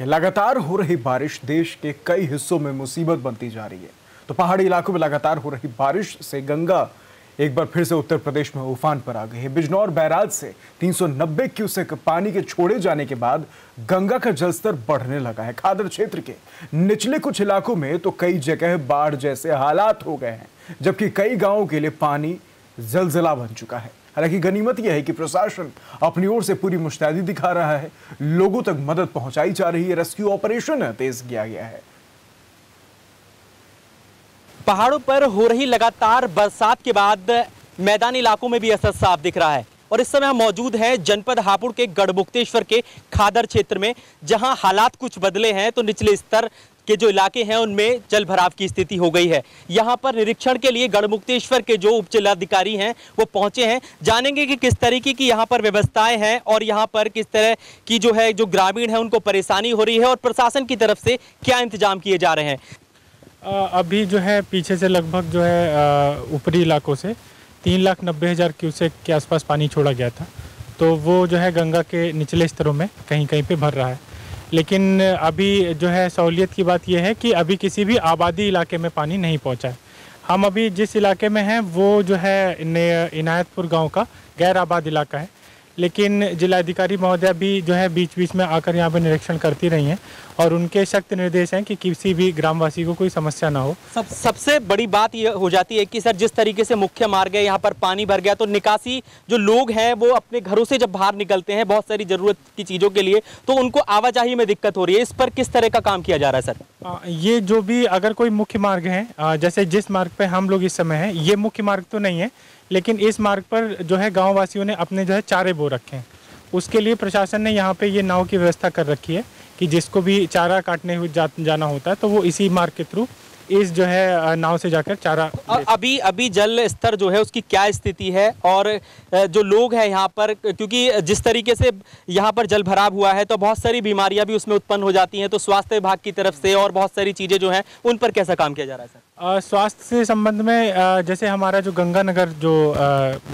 लगातार हो रही बारिश देश के कई हिस्सों में मुसीबत बनती जा रही है। तो पहाड़ी इलाकों में लगातार हो रही बारिश से गंगा एक बार फिर से उत्तर प्रदेश में उफान पर आ गई है। बिजनौर बैराज से 390 क्यूसेक पानी के छोड़े जाने के बाद गंगा का जलस्तर बढ़ने लगा है। खादर क्षेत्र के निचले कुछ इलाकों में तो कई जगह बाढ़ जैसे हालात हो गए हैं, जबकि कई गाँवों के लिए पानी जलजला बन चुका है। हालाँकि गनीमत यह है कि प्रशासन अपनी ओर से पूरी मुस्तैदी दिखा रहा है। लोगों तक मदद पहुंचाई जा रही है। रेस्क्यू ऑपरेशन तेज किया गया है। पहाड़ों पर हो रही लगातार बरसात के बाद मैदानी इलाकों में भी असर साफ़ दिख रहा है और इस समय हम मौजूद हैं जनपद हापुड़ के गढ़मुक्तेश्वर के खादर क्षेत्र में, जहाँ हालात कुछ बदले हैं तो निचले स्तर के जो इलाके हैं उनमें जल भराव की स्थिति हो गई है। यहाँ पर निरीक्षण के लिए गढ़मुक्तेश्वर के जो उप जिलाधिकारी हैं, वो पहुँचे हैं। जानेंगे कि किस तरीके की यहाँ पर व्यवस्थाएँ हैं और यहाँ पर किस तरह की जो है, जो ग्रामीण है, उनको परेशानी हो रही है और प्रशासन की तरफ़ से क्या इंतज़ाम किए जा रहे हैं? अभी जो है, पीछे से लगभग जो है ऊपरी इलाकों से तीन लाख नब्बे हज़ार क्यूसेक के आसपास पानी छोड़ा गया था। तो वो जो है, गंगा के निचले स्तरों में कहीं कहीं पे भर रहा है। लेकिन अभी जो है सहूलियत की बात यह है कि अभी किसी भी आबादी इलाके में पानी नहीं पहुँचा है। हम अभी जिस इलाके में हैं, वो जो है इनायतपुर गाँव का गैर आबाद इलाका है। लेकिन जिलाधिकारी महोदय भी जो है बीच बीच में आकर यहाँ पर निरीक्षण करती रही हैं और उनके सख्त निर्देश हैं कि किसी भी ग्रामवासी को कोई समस्या ना हो। सब सबसे बड़ी बात ये हो जाती है कि सर जिस तरीके से मुख्य मार्ग है यहाँ पर पानी भर गया तो निकासी जो लोग हैं वो अपने घरों से जब बाहर निकलते हैं बहुत सारी ज़रूरत की चीज़ों के लिए तो उनको आवाजाही में दिक्कत हो रही है। इस पर किस तरह का काम किया जा रहा है सर? आ, ये जो भी अगर कोई मुख्य मार्ग है जैसे जिस मार्ग पर हम लोग इस समय हैं ये मुख्य मार्ग तो नहीं है लेकिन इस मार्ग पर जो है गाँव वासियों ने अपने जो है चारे बो रखे हैं। उसके लिए प्रशासन ने यहाँ पे ये नाव की व्यवस्था कर रखी है। कि जिसको भी चारा काटने हुए जा, जाना होता है तो वो इसी मार्ग के थ्रू इस जो है नाव से जाकर चारा अभी अभी जल स्तर जो है उसकी क्या स्थिति है? और जो लोग हैं यहाँ पर क्योंकि जिस तरीके से यहाँ पर जल भराव हुआ है तो बहुत सारी बीमारियाँ भी उसमें उत्पन्न हो जाती हैं। तो स्वास्थ्य विभाग की तरफ़ से और बहुत सारी चीज़ें जो हैं उन पर कैसा काम किया जा रहा है सर? स्वास्थ्य से संबंध में जैसे हमारा जो गंगानगर जो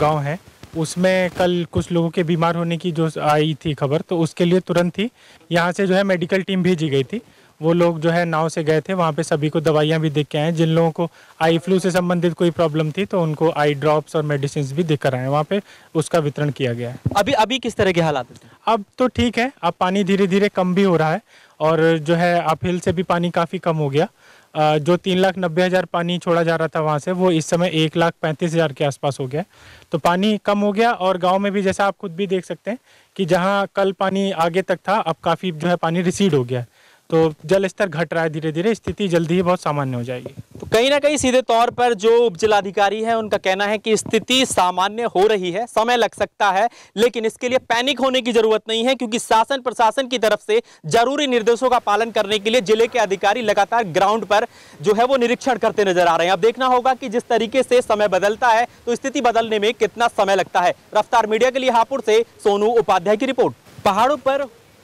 गाँव है उसमें कल कुछ लोगों के बीमार होने की जो आई थी खबर तो उसके लिए तुरंत ही यहाँ से जो है मेडिकल टीम भेजी गई थी। वो लोग जो है नाव से गए थे वहाँ पे सभी को दवाइयाँ भी देख के आए। जिन लोगों को आई फ्लू से संबंधित कोई प्रॉब्लम थी तो उनको आई ड्रॉप्स और मेडिसिन भी देकर आए। वहाँ पे उसका वितरण किया गया है। अभी अभी किस तरह के हालात अब तो ठीक है अब पानी धीरे धीरे कम भी हो रहा है और जो है अपहिल से भी पानी काफ़ी कम हो गया। जो तीन लाख नब्बे हज़ार पानी छोड़ा जा रहा था वहाँ से, वो इस समय एक लाख पैंतीस हज़ार के आसपास हो गया। तो पानी कम हो गया और गाँव में भी जैसा आप खुद भी देख सकते हैं कि जहाँ कल पानी आगे तक था, अब काफ़ी जो है पानी रिसीड हो गया। तो जल स्तर घट रहा है धीरे धीरे स्थिति जल्दी ही बहुत सामान्य हो जाएगी। कहीं ना कहीं सीधे तौर पर जो उप जिलाधिकारी है, उनका कहना है कि स्थिति सामान्य हो रही है, समय लग सकता है, लेकिन इसके लिए पैनिक होने की ज़रूरत नहीं है, क्योंकि शासन प्रशासन की तरफ़ से ज़रूरी निर्देशों का पालन करने के लिए ज़िले के अधिकारी लगातार ग्राउंड पर जो है वो निरीक्षण करते नज़र आ रहे हैं। अब देखना होगा कि जिस तरीके से समय बदलता है तो स्थिति बदलने में कितना समय लगता है। रफ्तार मीडिया के लिए हापुड़ से सोनू उपाध्याय की रिपोर्ट। पहाड़ों पर